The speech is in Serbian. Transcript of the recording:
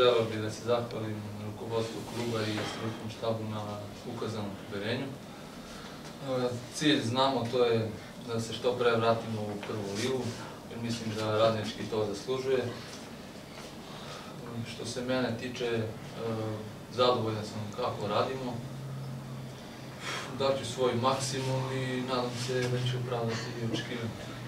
Želeo bih da se zahvalim rukovodstvu kluba i stručnom štabu na ukazanom poverenju. E, cilj znamo to je da se što pre vratimo u prvu ligu, jer mislim da radnički to zaslužuje. E, što se mene tiče, e, zadovoljan sam kako radimo. Daću svoj maksimum i nadam se da ću opravdati i očekivati.